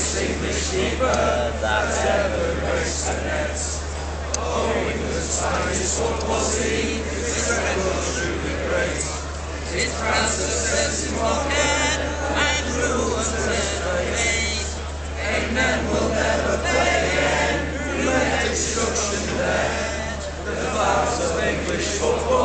extinguished the birth that ever raised the nets. Oh, England's finest, what was he? His record truly great. His trousers set in blockhead, and rule was made. Eight men will never play again, who led destruction there. The vows of English football.